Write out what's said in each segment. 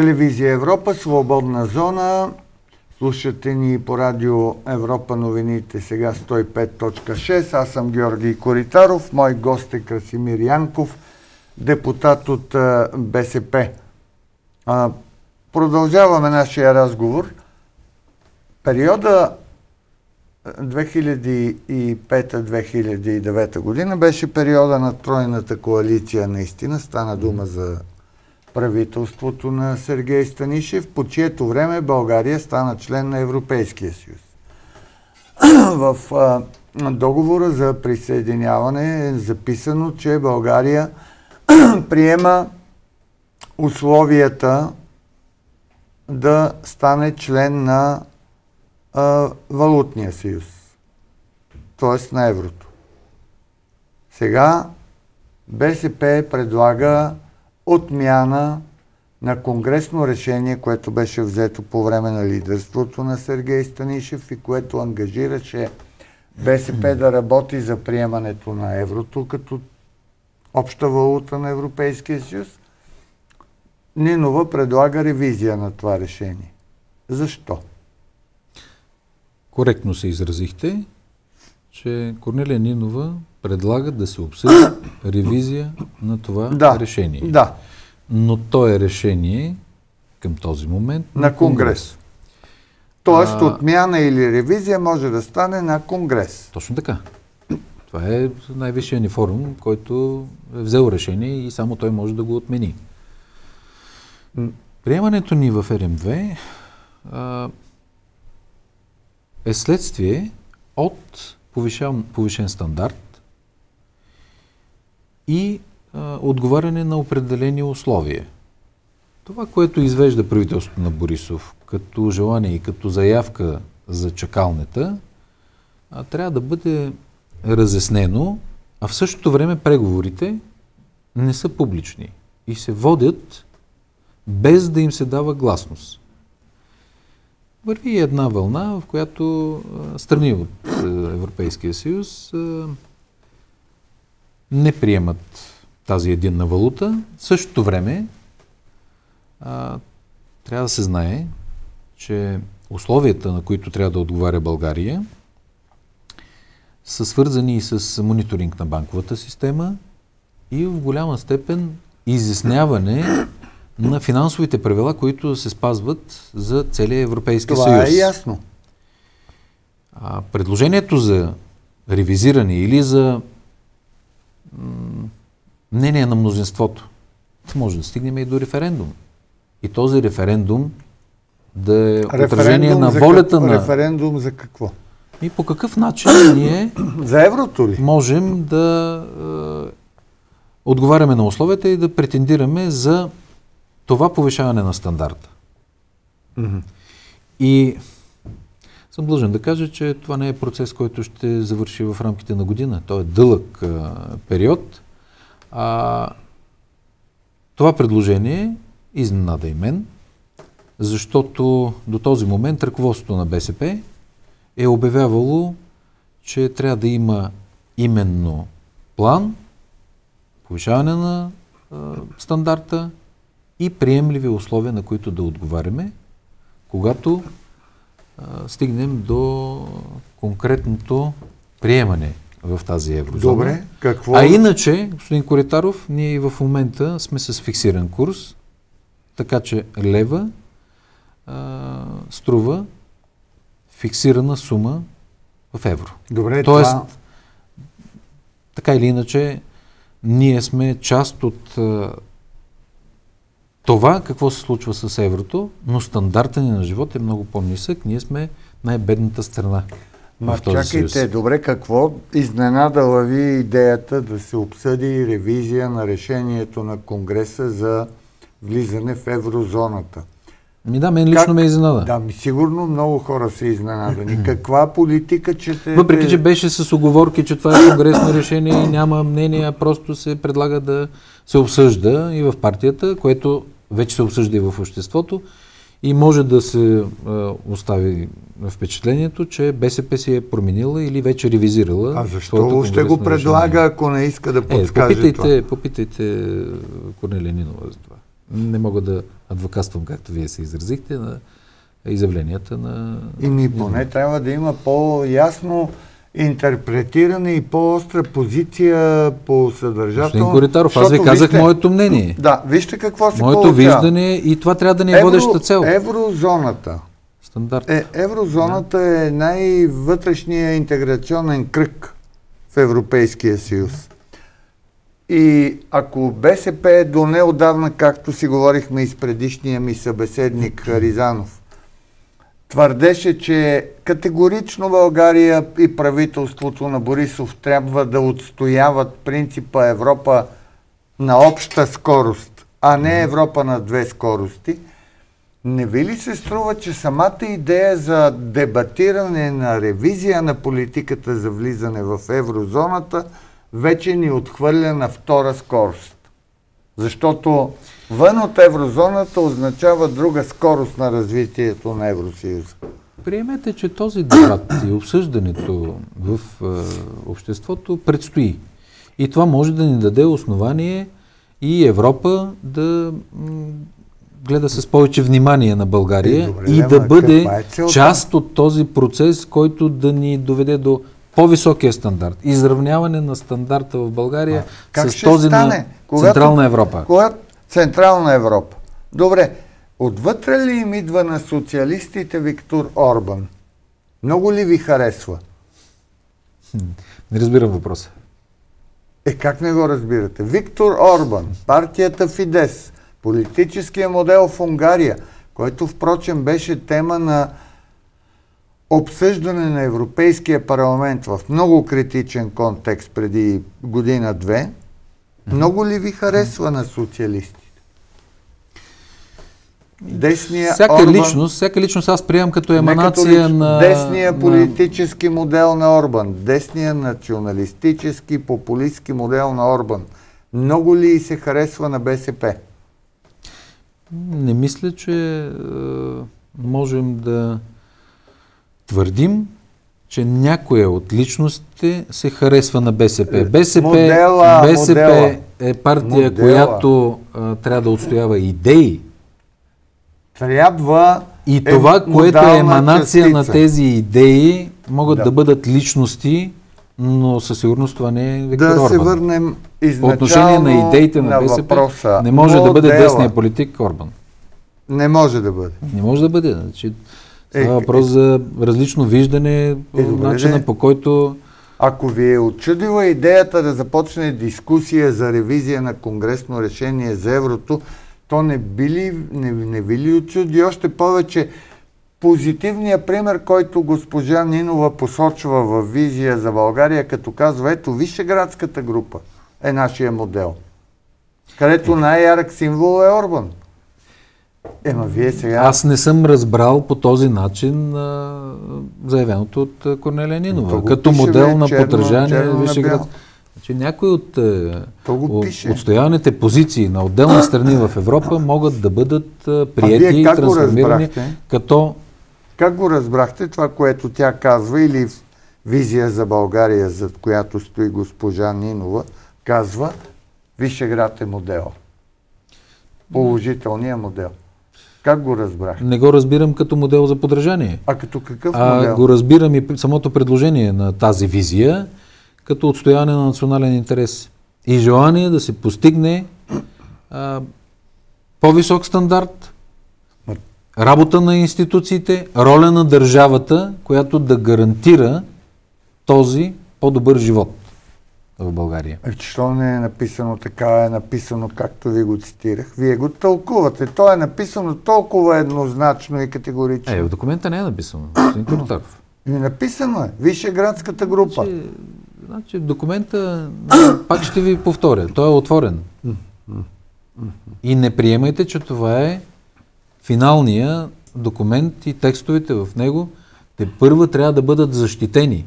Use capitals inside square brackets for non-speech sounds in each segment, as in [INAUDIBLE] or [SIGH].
Телевизия Европа, Свободна зона. Слушате ни по радио Европа новините сега 105.6. Аз съм Георги Коритаров. Мой гост е Красимир Янков, депутат от БСП. Продължаваме нашия разговор. Периода 2005-2009 година беше периода на тройната коалиция. Наистина стана дума за правителството на Сергей Станишев, по чието време България стана член на Европейския съюз. [CLEARS THROAT] В договора за присъединяване е записано, че България [CLEARS THROAT] приема условията да стане член на а, валутния съюз, т.е. на еврото. Сега БСП предлага отмяна на конгресно решение, което беше взето по време на лидерството на Сергей Станишев и което ангажираше БСП да работи за приемането на еврото като обща валута на Европейския съюз. Нинова предлага ревизия на това решение. Защо? Коректно се изразихте, че Корнелия Нинова предлага да се обсъди [COUGHS] ревизия на това да, решение. Да. Но то е решение към този момент на, на конгрес. конгрес. Тоест а... отмяна или ревизия може да стане на конгрес. Точно така. Това е най-висшия ни форум, който е взел решение и само той може да го отмени. Приемането ни в РМ2 а, е следствие от повишен, повишен стандарт и а, отговаряне на определени условия. Това, което извежда правителството на Борисов като желание и като заявка за чакалнета, а, трябва да бъде разяснено, а в същото време преговорите не са публични и се водят без да им се дава гласност. Върви една вълна, в която страни от Европейския съюз не приемат тази единна валута. В същото време трябва да се знае, че условията, на които трябва да отговаря България, са свързани и с мониторинг на банковата система и в голяма степен изясняване на финансовите правила, които се спазват за целия Европейски Това съюз. Това е ясно. А, предложението за ревизиране или за мнение на мнозинството може да стигнем и до референдум. И този референдум да е референдум отражение на волята как... на... Референдум за какво? И по какъв начин [COUGHS] ние за еврото ли? можем да е, отговаряме на условията и да претендираме за това повишаване на стандарта. Mm-hmm. И съм длъжен да кажа, че това не е процес, който ще завърши в рамките на година. То е дълъг а, период. А, това предложение изненада и мен, защото до този момент ръководството на БСП е обявявало, че трябва да има именно план, повишаване на а, стандарта и приемливи условия, на които да отговаряме, когато а, стигнем до конкретното приемане в тази еврозона. Добре, какво? А иначе, господин Коритаров, ние и в момента сме с фиксиран курс, така че лева а, струва фиксирана сума в евро. Добре, Тоест, това... така или иначе, ние сме част от а, това какво се случва с еврото, но стандарта ни на живот е много по-нисък. Ние сме най-бедната страна. Ма чакайте, съюз. добре, какво изненадала ви идеята да се обсъди ревизия на решението на Конгреса за влизане в еврозоната? Ми да, мен лично как? ме изненада. Да, ми сигурно много хора са изненадани. Каква политика, че те... Въпреки, че беше с оговорки, че това е конгресно решение, няма мнение, просто се предлага да се обсъжда и в партията, което вече се обсъжда и в обществото и може да се а, остави впечатлението, че БСП си е променила или вече ревизирала. А защо ще го предлага, решение. ако не иска да подскаже е, попитайте, това? Попитайте Корнелия Нинова за това. Не мога да адвокатствам, както вие се изразихте, на изявленията на... И ми поне трябва да има по-ясно интерпретиране и по-остра позиция по съдържателно. Господин Коритаров, аз ви казах вижте, моето мнение. Да, вижте какво се Моето получава. виждане и това трябва да ни е водеща цел. Еврозоната. Стандарт. Е, еврозоната да. е най-вътрешния интеграционен кръг в Европейския съюз. И ако БСП до неодавна, както си говорихме и с предишния ми събеседник Ризанов, твърдеше, че категорично България и правителството на Борисов трябва да отстояват принципа Европа на обща скорост, а не Европа на две скорости. Не ви ли се струва, че самата идея за дебатиране на ревизия на политиката за влизане в еврозоната вече ни отхвърля на втора скорост? Защото Вън от еврозоната означава друга скорост на развитието на Евросъюза. Приемете, че този дебат и обсъждането в е, обществото предстои. И това може да ни даде основание и Европа да гледа с повече внимание на България е, добре, и да бъде е част от този процес, който да ни доведе до по-високия стандарт. Изравняване на стандарта в България а, с този стане? на Централна когато, Европа. Когато Централна Европа. Добре, отвътре ли им идва на социалистите Виктор Орбан? Много ли ви харесва? Не разбирам въпроса. Е, как не го разбирате? Виктор Орбан, партията Фидес, политическия модел в Унгария, който впрочем беше тема на обсъждане на Европейския парламент в много критичен контекст преди година-две, много ли ви харесва на социалисти? Десния всяка Орбан, личност, всяка личност аз приемам като еманация като на... Десния политически на... модел на Орбан, десния националистически, популистски модел на Орбан. Много ли се харесва на БСП? Не мисля, че е, можем да твърдим, че някоя от личностите се харесва на БСП. Е, БСП, модела, БСП модела. е партия, модела. която е, трябва да отстоява идеи, трябва. И е това, което е еманация частица. на тези идеи, могат да. да бъдат личности, но със сигурност това не е Виктор Да Орбан. се върнем По отношение на идеите на, на БСП, въпроса. не може Модела. да бъде десния политик Орбан. Не може да бъде. Не може да бъде. Значи, е, става е, въпрос е, за различно виждане, е, добре, начина по който... Ако ви е отчудила идеята да започне дискусия за ревизия на конгресно решение за еврото, то не би ли, не, не би ли очуди още повече позитивният пример, който госпожа Нинова посочва в визия за България, като казва, ето Вишеградската група е нашия модел, където най-ярък символ е Орбан. Ема вие сега... Аз не съм разбрал по този начин а, заявеното от Корнелия Нинова. Като пише, модел бе, на поддържание Вишеград. Значи някои от е, отстояваните позиции на отделни страни в Европа могат да бъдат прияти и трансформирани като... Как го разбрахте това, което тя казва или визия за България, за която стои госпожа Нинова, казва Вишеград е модел. Положителният модел. Как го разбрах? Не го разбирам като модел за подражание. А като какъв модел? А го разбирам и самото предложение на тази визия, като отстояване на национален интерес и желание да се постигне а, по-висок стандарт, работа на институциите, роля на държавата, която да гарантира този по-добър живот в България. А що не е написано така, е написано както ви го цитирах? Вие го тълкувате. То е написано толкова еднозначно и категорично. Е, в документа не е написано, господин И написано е. Вишеградската група. Значи, Значи документа, [COUGHS] пак ще ви повторя, той е отворен. И не приемайте, че това е финалния документ и текстовете в него, те първа трябва да бъдат защитени.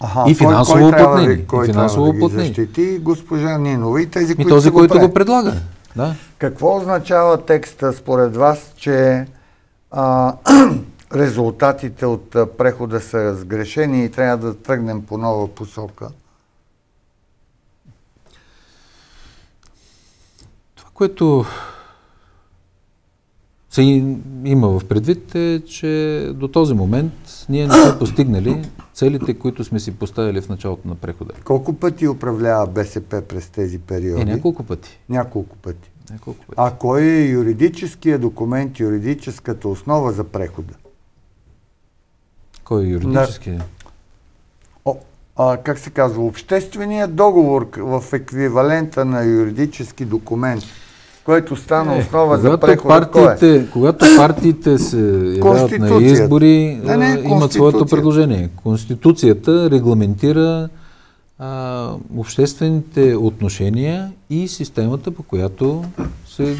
Аха, и финансово кой, кой оплътнени. Да, кой и финансово да ги защити? Госпожа Нинова и тези, и които този, който го, го предлага. Да. Какво означава текста според вас, че а, [CLEARS THROAT] резултатите от прехода са сгрешени и трябва да тръгнем по нова посока? Това, което се има в предвид е, че до този момент ние не сме [COUGHS] постигнали целите, които сме си поставили в началото на прехода. Колко пъти управлява БСП през тези периоди? Е, няколко пъти. Няколко пъти. Няколко пъти. А кой е юридическия документ, юридическата основа за прехода? Кой е юридически? О, а, как се казва? Общественият договор в еквивалента на юридически документ, който стана основа за когато прехода, кой е? партиите, когато партиите се явяват на избори, Не, не, имат своето предложение. Конституцията регламентира а, обществените отношения и системата, по която се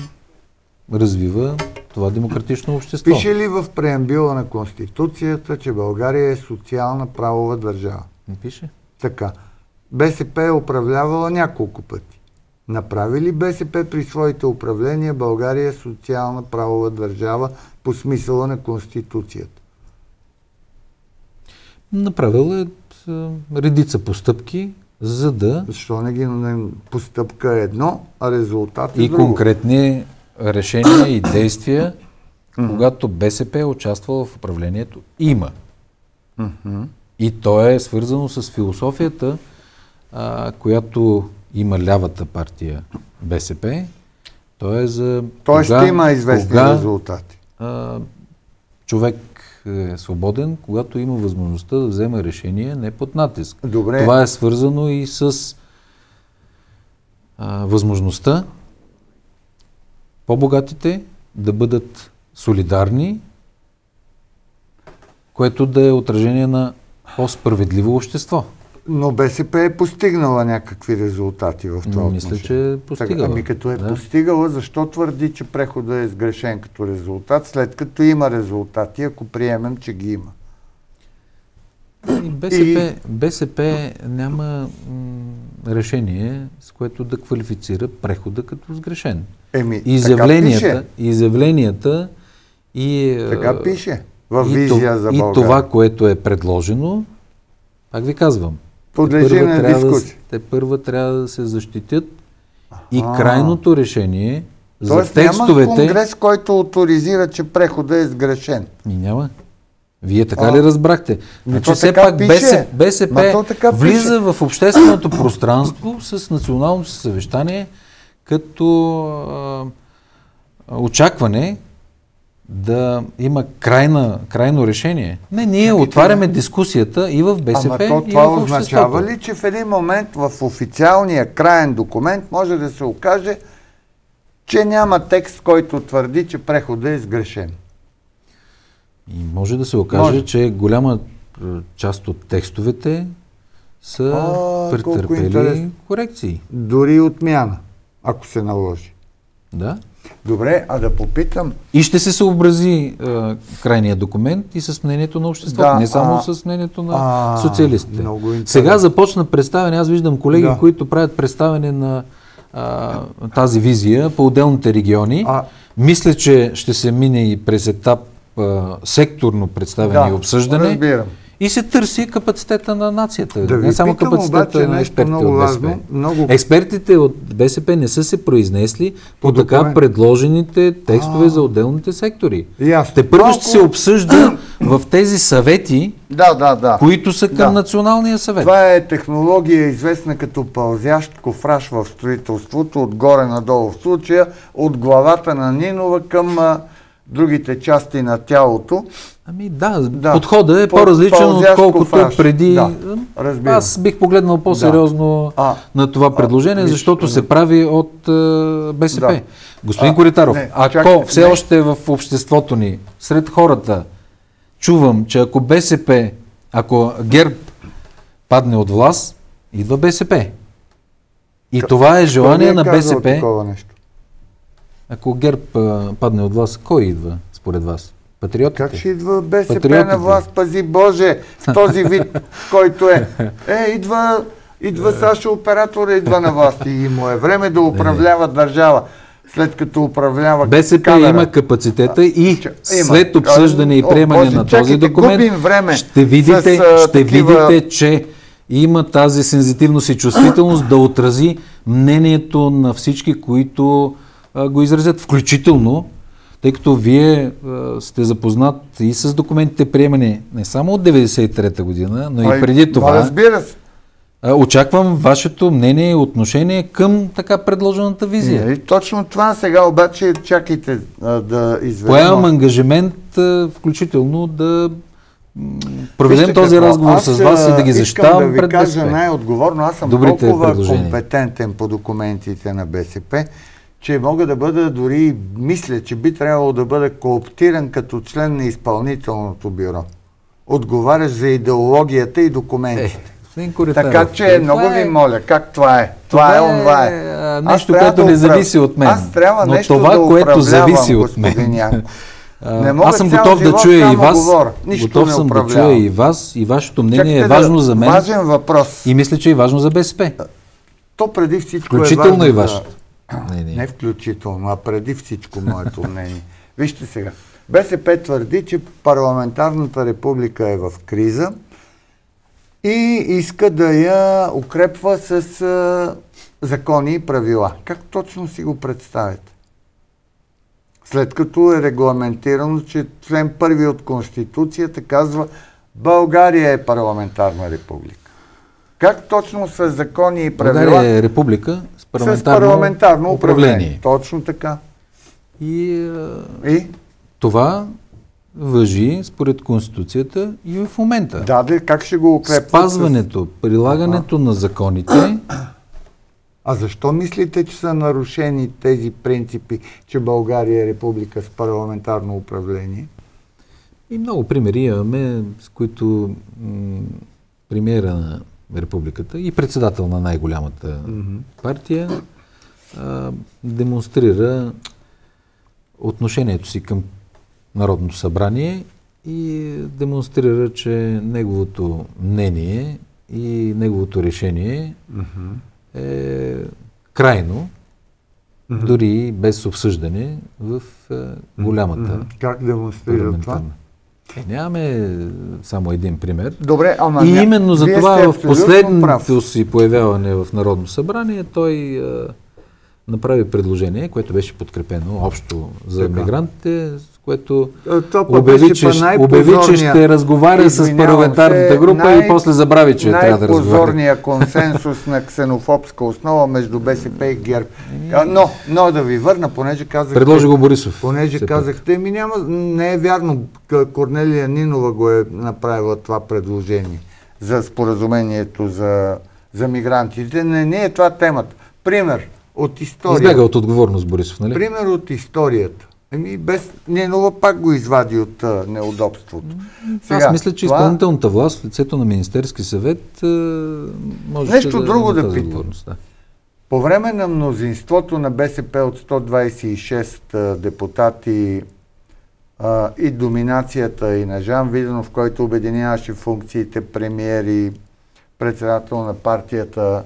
развива това демократично общество. Пише ли в преамбила на Конституцията, че България е социална правова държава? Не пише. Така. БСП е управлявала няколко пъти. Направи ли БСП при своите управления България е социална правова държава по смисъла на Конституцията? Направил е редица постъпки, за да Защо не ги постъпка е едно, а резултат е и друго? конкретни решения и действия, когато БСП е участвала в управлението, има. И то е свързано с философията, а, която има лявата партия БСП. То е за Тоест кога, има известни кога, резултати. а, човек е свободен, когато има възможността да взема решение не под натиск. Добре. Това е свързано и с а, възможността по-богатите да бъдат солидарни, което да е отражение на по-справедливо общество. Но БСП е постигнала някакви резултати в това Мисля, отношение. че е постигала. Ами като е Да. постигала, защо твърди, че прехода е сгрешен като резултат, след като има резултати, ако приемем, че ги има? И БСП, БСП няма м, решение, с което да квалифицира прехода като сгрешен. Еми, Изявленията, изявленията и, е, Така пише. В и, визия за и България. това, което е предложено, пак ви казвам, Подлежи на да, дискусия. те първа трябва да се защитят и Аха. крайното решение за Тоест няма текстовете... конгрес, който авторизира, че прехода е сгрешен. Ми няма. Вие така А. ли разбрахте? Значи все пак пише. БСП, така влиза в общественото пространство с националното съвещание като а, а, очакване да има крайна, крайно решение. Не, ние отваряме дискусията и в БСП, Ама то и това в означава ли, че в един момент в официалния краен документ може да се окаже, че няма текст, който твърди, че прехода е сгрешен? И може да се окаже, Може. че голяма а, част от текстовете са А, претърпели корекции. Дори отмяна, ако се наложи. Да. Добре, а да попитам, И ще се съобрази а, крайния документ и с мнението на обществото, Да, не само а- с мнението на а, социалистите. Сега започна представяне, аз виждам колеги, Да. които правят представяне на а, тази визия по отделните региони. А- Мисля, че ще се мине и през етап а, секторно представяне Да, и обсъждане. разбирам. И се търси капацитета на нацията. Да не само питам капацитета обаче на експертите много от БСП. важно, много- Експертите от БСП не са се произнесли по, По така документ. предложените текстове за отделните сектори. Ясно. Те първо Малко- ще се обсъжда [CLEARS THROAT] в тези съвети, да, да, да. които са към Да. Националния съвет. Това е технология, известна като пълзящ кофраж в строителството, отгоре надолу в случая, от главата на Нинова към а, другите части на тялото. Ами да, Да. подходът е По- по-различен, отколкото кофраж. преди. Да. Аз бих погледнал по-сериозно А, на това предложение, виж, защото а, се прави от е, БСП. Да. Господин А, Коритаров, не, ако чакайте, все не. още в обществото ни, сред хората, чувам, че ако БСП, ако ГЕРБ падне от власт, идва БСП. И това е желание на е казал БСП. Такова нещо? Ако ГЕРБ падне от власт, кой идва според вас? Патриотите? Как ще идва БСП Патриотите. на власт, пази Боже, в този вид, в който е? Е, идва, идва Сашо оператора, идва на власт и му е време да управлява държава, след като управлява БСП камера. има капацитета и Че- има. след обсъждане и О, приемане Боже, на този чакайте, документ, време ще видите, с, ще такива- видите, че има тази сензитивност и чувствителност да отрази мнението на всички, които го изразят, включително тъй като вие а, сте запознат и с документите приемани не само от 93-та година, но Ай, и преди това. Разбира се. А, Очаквам вашето мнение и отношение към така предложената визия. Нали, точно това сега обаче чакайте а, да изведем. Поемам ангажимент, а, включително да проведем Вижте този какво, разговор аз, с вас и да ги а, защитавам да ви пред кажа най-отговорно, аз съм Добрите толкова компетентен по документите на БСП, че мога да бъда дори, мисля, че би трябвало да бъда кооптиран като член на изпълнителното бюро. Отговаряш за идеологията и документите. Е, Така че това много е- ви моля, как това е? Това, е, онова е. а, Аз нещо, което да не зависи от мен. Аз трябва Но нещо това, да което зависи от мен. Не мога Аз съм готов да чуя и вас. готов съм да чуя и вас. И вашето мнение Чакайте е да- важно за мен. Важен въпрос. И мисля, че е важно за БСП. То преди всичко Включително е важно и вашето. Мнение. Не включително, а преди всичко моето мнение. Вижте сега. БСП твърди, че парламентарната република е в криза и иска да я укрепва с а, закони и правила. Как точно си го представяте? След като е регламентирано, че член първи от Конституцията казва България е парламентарна република. Как точно с закони и правила? България е република с с парламентарно, парламентарно управление. управление. Точно така. И а, И? това въжи според Конституцията и в момента. Да, да, как ще го укрепват? Спазването, прилагането на законите А защо мислите, че са нарушени тези принципи, че България е република с парламентарно управление? и много примери имаме, с които м- премиера на републиката и председател на най-голямата партия а, демонстрира отношението си към Народното събрание и демонстрира, че неговото мнение и неговото решение е крайно, дори без обсъждане в голямата. Как демонстрира това? Е, нямаме само един пример. Добре, ама И именно за това в прав. последното си появяване в Народно събрание той направи предложение, което беше подкрепено общо за Така. мигрантите, което А, то пък обяви, че, обяви, че ще разговаря с парламентарната група най- и после забрави, че трябва да разговаря. Най-позорния консенсус на ксенофобска основа между БСП и ГЕРБ. Но, но да ви върна, понеже казахте... Предложи го Борисов. Понеже казахте, ми няма, не е вярно, Корнелия Нинова го е направила това предложение за споразумението за, за мигрантите. Не, не е това темата. Пример от историята. Избяга от отговорност Борисов, нали? Пример от историята. Еми, без Нинова пак го извади от а, неудобството. Аз мисля, че това- изпълнителната власт в лицето на Министерски съвет а, може Нещо друго да питам. Да. По време на мнозинството на БСП от 126 а, депутати а, и доминацията и на Жан Виденов, който обединяваше функциите премиер и председател на партията,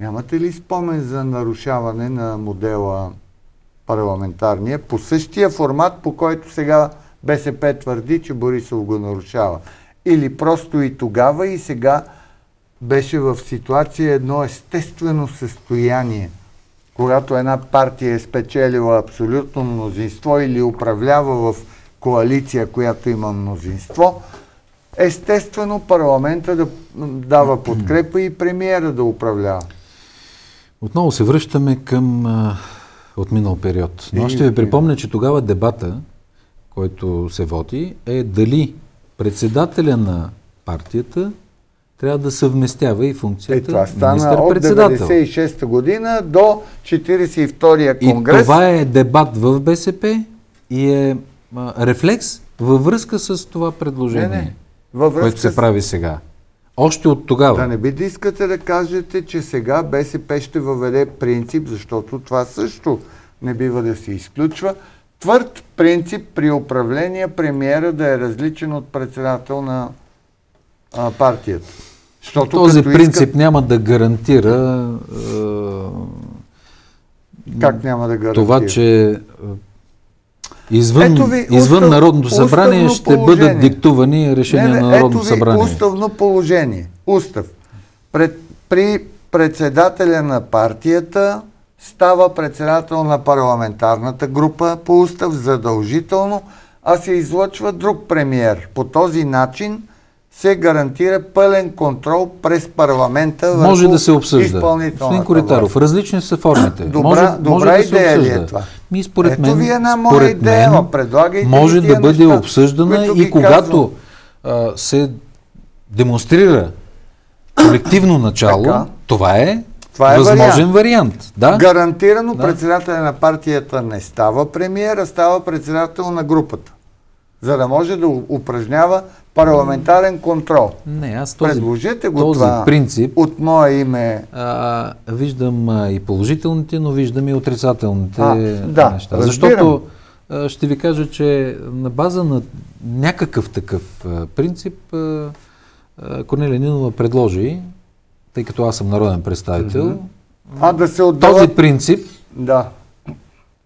нямате ли спомен за нарушаване на модела парламентарния по същия формат, по който сега БСП твърди, че Борисов го нарушава? Или просто и тогава и сега беше в ситуация едно естествено състояние, когато една партия е спечелила абсолютно мнозинство или управлява в коалиция, която има мнозинство, естествено парламента да дава подкрепа и премиера да управлява. Отново се връщаме към а, отминал период. Но аз ще ви припомня, че тогава дебата, който се води, е дали председателя на партията трябва да съвместява и Е, функцията това стана от министър-председател. 96-та година до 42-я И конгрес. това е дебат в БСП и е а, рефлекс във връзка с това предложение, Не, не. Във връзка което се с- прави сега. Още от тогава. Да не би да искате да кажете, че сега БСП ще въведе принцип, защото това също не бива да се изключва. Твърд принцип при управление премиера да е различен от председател на а, партията. Защото Този принцип Иска, няма да гарантира е, как няма да гарантира? това, че извън, Ето ви извън устав- Народното събрание ще бъдат диктувани решения Не, не, на Народното ето ви събрание. уставно положение. Устав. Пред, при председателя на партията става председател на парламентарната група по устав задължително, а се излъчва друг премиер. По този начин се гарантира пълен контрол през парламента върху Може да се обсъжда. Господин Коритаров, различни са формите. Добра, може, добра може да идея ли е това? Ми, според Ето мен, ви една моя според идея, мен, предлагайте може да бъде неща, обсъждана и когато а, се демонстрира колективно начало, Така. това е, Това е възможен вариант. вариант. Да? Гарантирано Да. председателя на партията не става премиер, а става председател на групата. За да може да упражнява парламентарен контрол. Не, аз този, Предложете го този това принцип от мое име. а, виждам и положителните, но виждам и отрицателните А, да, неща. разбирам. Защото а, ще ви кажа, че на база на някакъв такъв принцип а, а, Корнелия Нинова предложи, тъй като аз съм народен представител, А да се този отдават... принцип Да.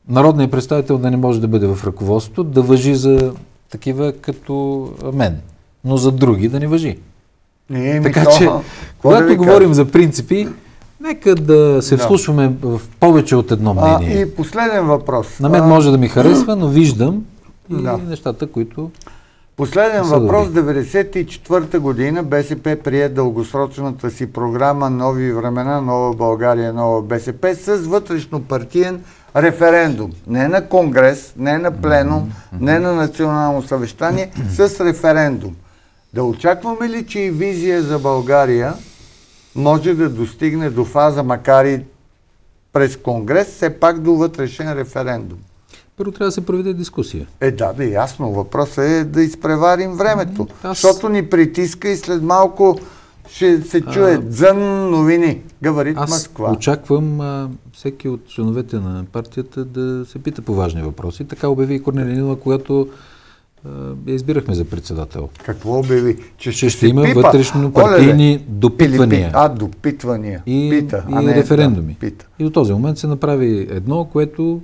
народният представител да не може да бъде в ръководството, да въжи за такива като мен, но за други да не въжи. Не, ми Така то, че, да когато говорим кажа? за принципи, нека да се Да. вслушваме в повече от едно А, мнение. и последен въпрос. На мен А, може да ми харесва, но виждам и Да. нещата, които... Последен въпрос. добри. 94-та година БСП прие дългосрочната си програма Нови времена, Нова България, Нова БСП с вътрешно партиен референдум. Не на конгрес, не на пленум, не на национално съвещание, с референдум. Да очакваме ли, че и визия за България може да достигне до фаза, макар и през конгрес, все пак до вътрешен референдум? Първо трябва да се проведе дискусия. Е, да, да, ясно. Въпросът е да изпреварим времето. Аз- Защото ни притиска и след малко ще се чуе дзън новини. Говорит Аз Москва. очаквам а, всеки от членовете на партията да се пита по важни въпроси. Така обяви и Корнелия Нинова, когато а, я избирахме за председател. Какво обяви? Че се ще има пипа? вътрешно партийни Оле, ле. допитвания. Пи- А, допитвания. и, пита, а и не референдуми. Да, пита. И до този момент се направи едно, което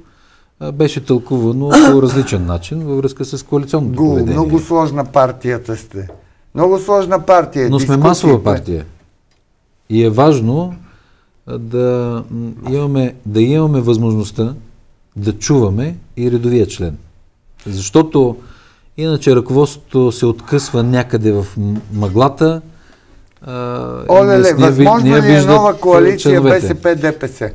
а, беше тълкувано по [COUGHS] различен начин във връзка с коалиционното Го, поведение. много сложна партията сте. Много сложна партия. Но сме масова партия. И е важно да имаме, да имаме възможността да чуваме и редовия член. Защото иначе ръководството се откъсва някъде в мъглата. Оле, възможно не ли е нова коалиция членовете. БСП-ДПС?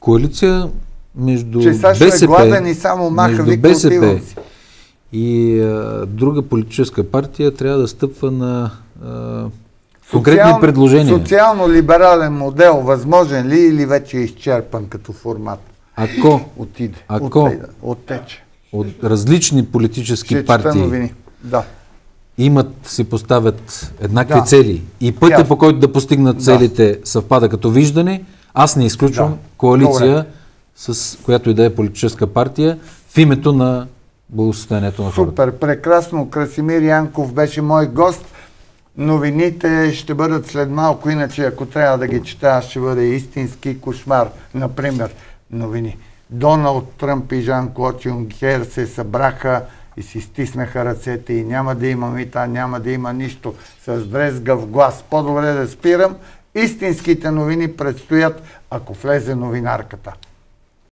Коалиция между Че Сашо е БСП, гладен и само маха, между БСП. И а, друга политическа партия трябва да стъпва на а, конкретни Социално- предложения. Социално-либерален модел, възможен ли или вече е изчерпан като формат? Ако Отиде. Ако- Отиде. Оттече. от различни политически Ще партии новини. Да. имат, си поставят еднакви Да. цели и пътя Ясно. по който да постигнат Да. целите съвпада като виждане, аз не изключвам Да. коалиция Добре. с която и да е политическа партия в името на благосостоянието на хората. Супер, прекрасно. Красимир Янков беше мой гост. Новините ще бъдат след малко, иначе ако трябва да ги чета, аз ще бъде истински кошмар. Например, новини. Доналд Тръмп и Жан-Клод Юнкер се събраха и си стиснаха ръцете и няма да има мита, няма да има нищо с дрезгав глас. По-добре да спирам. Истинските новини предстоят, ако влезе новинарката.